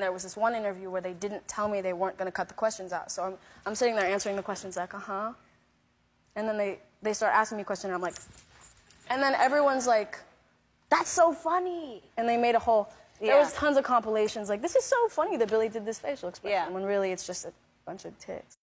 There was this one interview where they didn't tell me they weren't going to cut the questions out. So I'm, I'm sitting there answering the questions like, uh huh. And then they, they start asking me questions, and I'm like, and then everyone's like, that's so funny. And they made a whole, there was tons of compilations like, this is so funny that Billie did this facial expression. Yeah. When really it's just a bunch of tics.